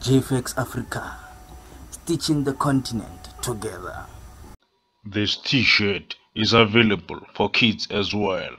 JFX Africa, stitching the continent together. This t-shirt is available for kids as well.